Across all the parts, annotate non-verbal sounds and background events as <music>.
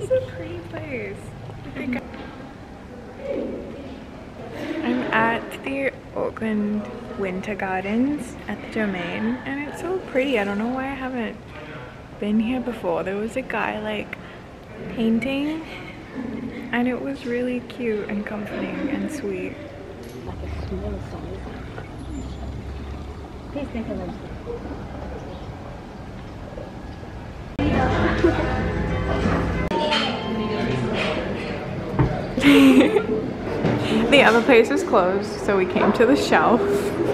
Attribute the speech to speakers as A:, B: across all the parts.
A: is a pretty place. I'm at the Auckland Winter Gardens at the Domain and it's so pretty. I don't know why I haven't been here before. There was a guy like painting and it was really cute and comforting and sweet.
B: Please make a <laughs>
A: The other place was closed, so we came to the shelf.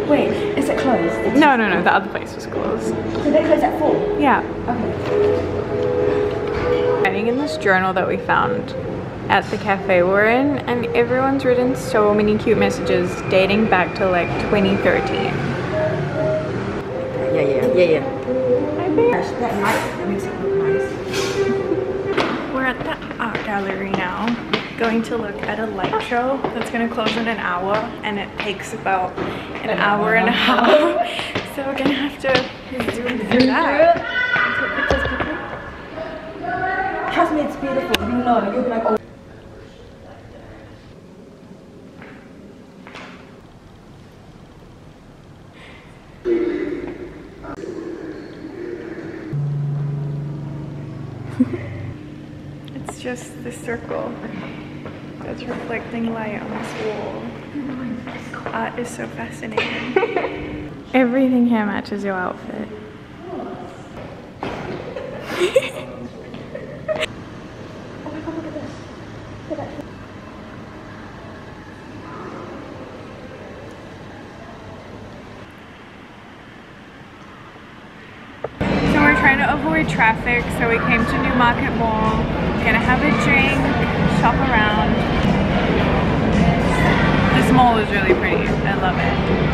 B: Wait, is it closed?
A: No, no, no, the other place was closed.
B: So they close at four?
A: Yeah.
B: Okay.
A: Writing in this journal that we found at the cafe we're in, and everyone's written so many cute messages dating back to like 2013.
B: Yeah, yeah, yeah, yeah. Gosh, that light makes it look nice.
A: We're at the art gallery now, going to look at a light show that's gonna close in an hour, and it takes about an hour and a half. <laughs> So we're gonna have to zoom through that.
B: Trust me, it's beautiful. You know, you'll be like, oh. <laughs>
A: It's just the circle that's reflecting light on this wall. Art is so fascinating. <laughs> Everything here matches your outfit. So we're trying to avoid traffic, so we came to Newmarket Mall. A drink, shop around. This mall is really pretty. I love it.